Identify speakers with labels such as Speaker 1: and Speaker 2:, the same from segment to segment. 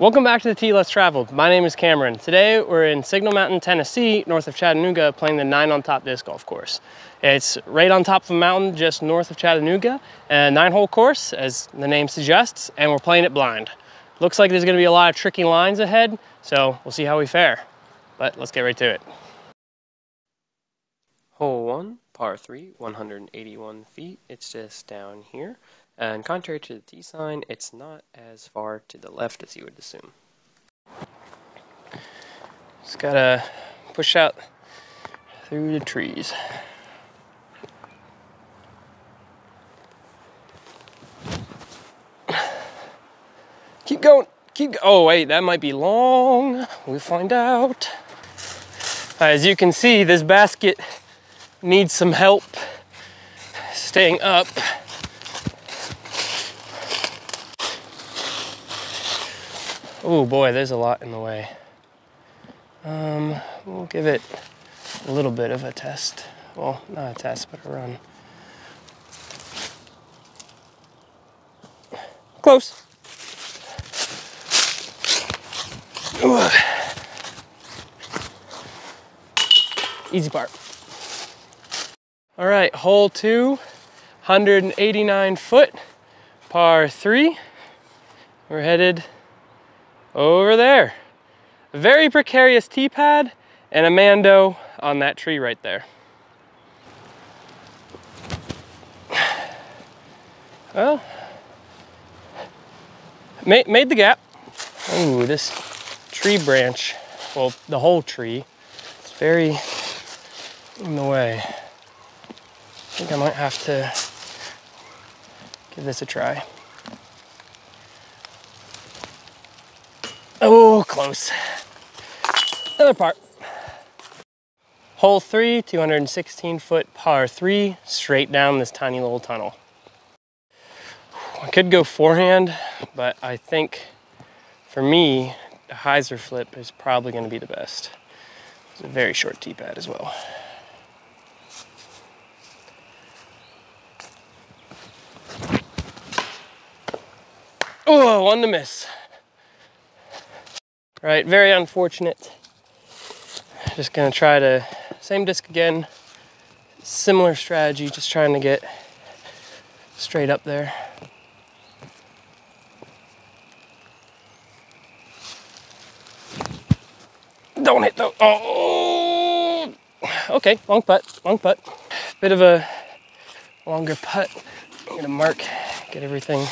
Speaker 1: Welcome back to the Tee Less Traveled. My name is Cameron. Today we're in Signal Mountain, Tennessee, north of Chattanooga, playing the Nine on Top Disc Golf Course. It's right on top of a mountain just north of Chattanooga, a nine hole course, as the name suggests, and we're playing it blind. Looks like there's gonna be a lot of tricky lines ahead, so we'll see how we fare. But let's get right to it. Hole one, par three, 181 feet. It's just down here. And contrary to the T sign, it's not as far to the left as you would assume. Just gotta push out through the trees. Keep going, keep, oh wait, that might be long. We'll find out. As you can see, this basket needs some help staying up. Oh boy, there's a lot in the way. Um, we'll give it a little bit of a test. Well, not a test, but a run. Close. Ooh. Easy part. All right, hole two, 189 foot, par three. We're headed over there. very precarious tee pad and a Mando on that tree right there. Well, made, made the gap. Ooh, this tree branch, well, the whole tree, it's very in the way. I think I might have to give this a try. Oh, close. Another part. Hole three, 216 foot par three, straight down this tiny little tunnel. I could go forehand, but I think for me, a hyzer flip is probably gonna be the best. It's a very short tee pad as well. Oh, one to miss. Right, very unfortunate. Just gonna try to, same disc again, similar strategy, just trying to get straight up there. Don't hit though. Oh, okay, long putt, long putt. Bit of a longer putt. I'm gonna mark, get everything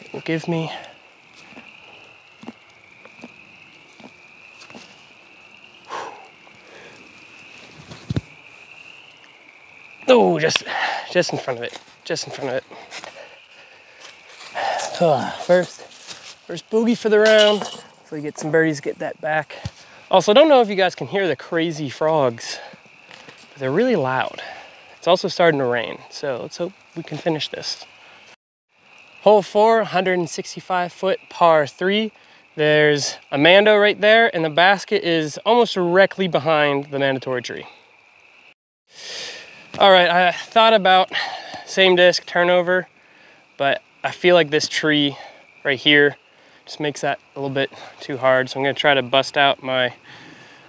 Speaker 1: it will give me. Oh, just, just in front of it. Just in front of it. Oh, first, first bogey for the round. Hopefully get some birdies, get that back. Also, don't know if you guys can hear the crazy frogs, they're really loud. It's also starting to rain, so let's hope we can finish this. Hole four, 165 foot par three. There's a Mando right there, and the basket is almost directly behind the mandatory tree. All right, I thought about same disc turnover, but I feel like this tree right here just makes that a little bit too hard. So I'm gonna try to bust out my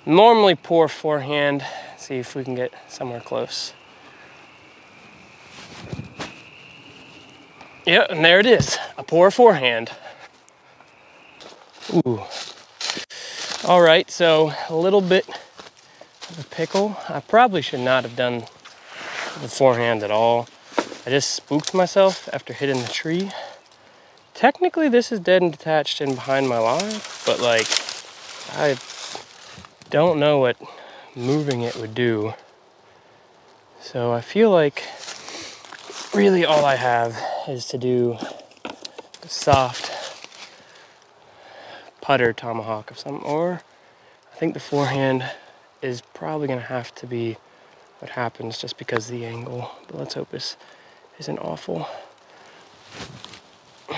Speaker 1: normally poor forehand, see if we can get somewhere close. Yeah, and there it is, a poor forehand. Ooh. All right, so a little bit of a pickle. I probably should not have done the forehand at all. I just spooked myself after hitting the tree. Technically this is dead and detached and behind my line, but like, I don't know what moving it would do. So I feel like really all I have is to do a soft putter tomahawk of some, or I think the forehand is probably gonna have to be what happens just because the angle. But let's hope this isn't awful.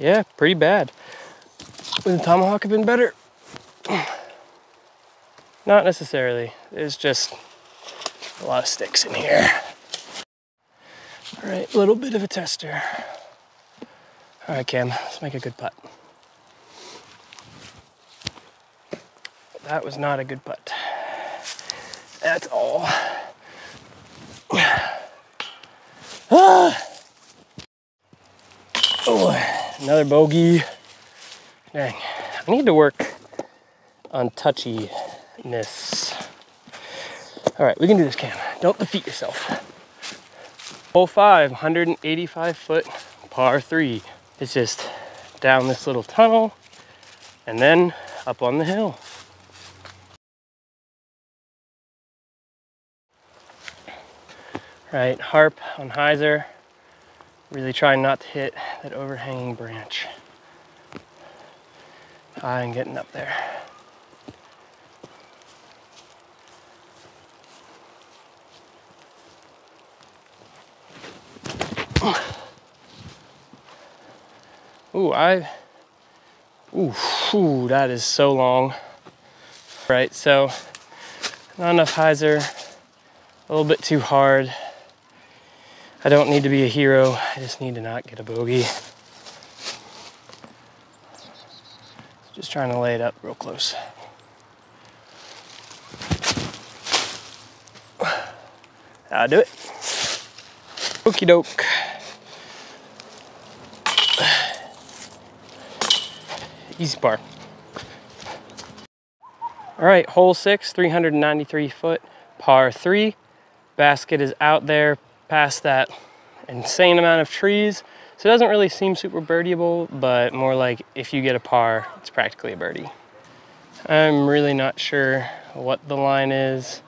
Speaker 1: Yeah, pretty bad. Would the tomahawk have been better? Not necessarily. There's just a lot of sticks in here. All right, a little bit of a tester. All right, Cam, let's make a good putt. That was not a good putt. at all. Ah. Oh, another bogey. Dang, I need to work on touchiness. All right, we can do this, Cam. Don't defeat yourself. Hole five, 185 foot par three. It's just down this little tunnel and then up on the hill. Right, harp on hyzer. Really trying not to hit that overhanging branch. I am getting up there. Ooh, I, ooh, ooh, that is so long. Right, so not enough hyzer, a little bit too hard. I don't need to be a hero, I just need to not get a bogey. Just trying to lay it up real close. I'll do it. Okie doke. Easy par. All right, hole six, 393 foot, par three. Basket is out there past that insane amount of trees. So it doesn't really seem super birdieable, but more like if you get a par, it's practically a birdie. I'm really not sure what the line is.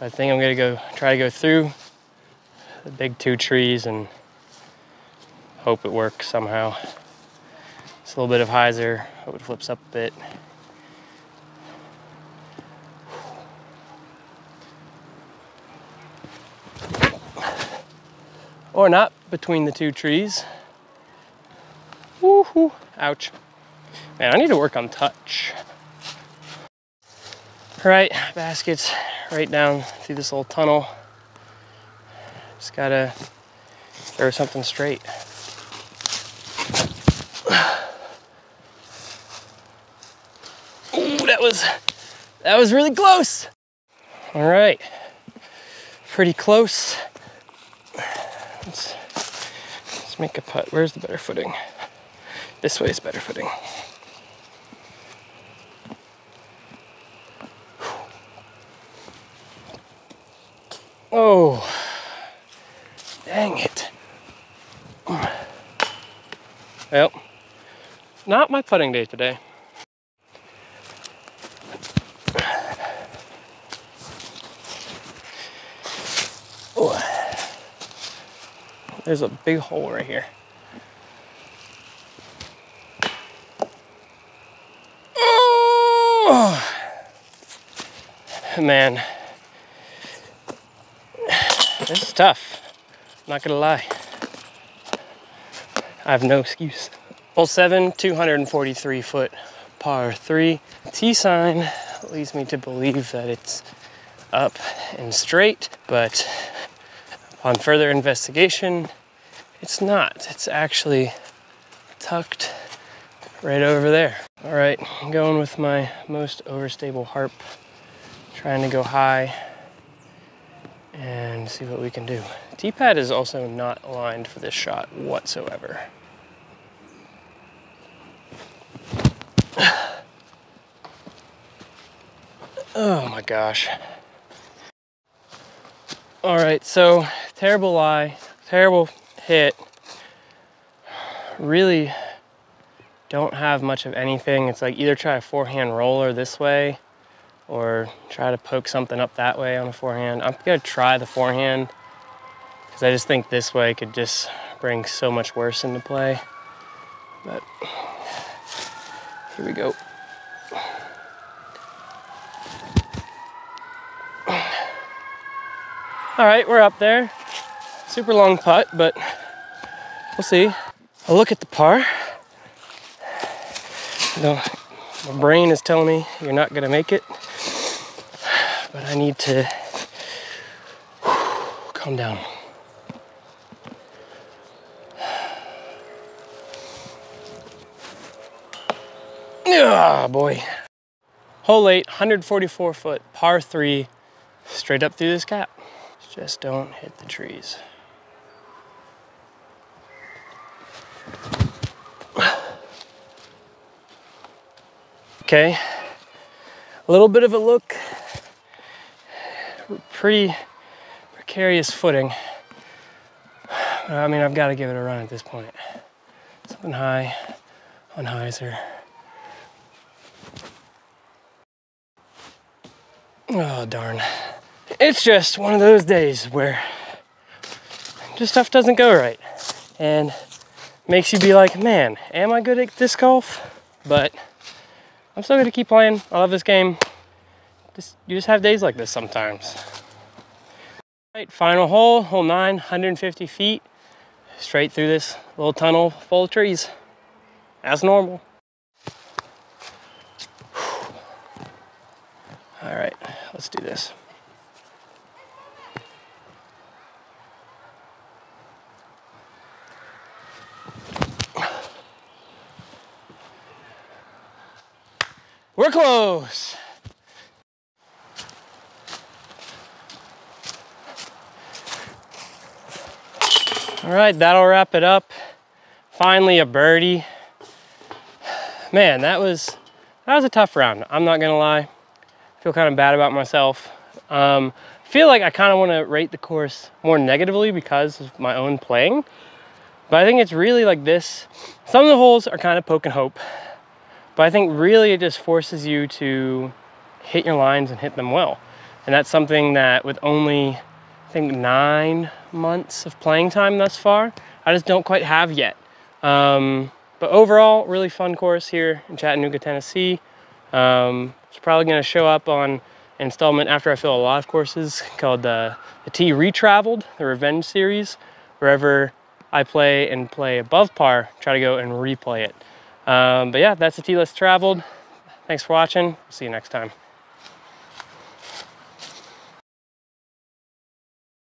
Speaker 1: I think I'm gonna go try to go through the big two trees and hope it works somehow. It's a little bit of hyzer, hope it flips up a bit. Or not between the two trees. Woohoo, ouch. Man, I need to work on touch. All right, baskets right down through this little tunnel. Just gotta throw something straight. Ooh, that was, that was really close. All right, pretty close. Let's, let's make a putt. Where's the better footing? This way is better footing. Oh, dang it. Well, not my putting day today. Oh, there's a big hole right here. Oh, man, this is tough. Not gonna lie. I have no excuse. Hole seven, 243 foot par three. T sign leads me to believe that it's up and straight, but upon further investigation, it's not. It's actually tucked right over there. All right, I'm going with my most overstable harp, trying to go high and see what we can do. T-pad is also not aligned for this shot whatsoever. Oh my gosh. All right, so terrible lie, terrible hit. Really don't have much of anything. It's like either try a forehand roller this way or try to poke something up that way on a forehand. I'm gonna try the forehand because I just think this way could just bring so much worse into play. But here we go. All right, we're up there. Super long putt, but we'll see. I'll look at the par. No, my brain is telling me you're not gonna make it, but I need to calm down. Oh boy. Hole eight, 144 foot, par three, straight up through this gap. Just don't hit the trees. Okay, a little bit of a look, pretty precarious footing. I mean, I've got to give it a run at this point. Something high on hyzer. Oh, darn. It's just one of those days where just stuff doesn't go right. And makes you be like, man, am I good at disc golf? But I'm still gonna keep playing. I love this game. Just, you just have days like this sometimes. All right, final hole, hole nine, 150 feet, straight through this little tunnel full of trees, as normal. All right, let's do this. We're close. All right, that'll wrap it up. Finally a birdie. Man, that was that was a tough round. I'm not gonna lie. I feel kind of bad about myself. Um, feel like I kind of want to rate the course more negatively because of my own playing. But I think it's really like this. Some of the holes are kind of poke and hope. But I think really it just forces you to hit your lines and hit them well. And that's something that with only, I think, nine months of playing time thus far, I just don't quite have yet. Um, but overall, really fun course here in Chattanooga, Tennessee. Um, it's probably going to show up on installment after I fill a lot of courses called uh, the T Retraveled, the Revenge series. Wherever I play and play above par, try to go and replay it. Um, but yeah, that's the Tee Less Traveled. Thanks for watching. See you next time.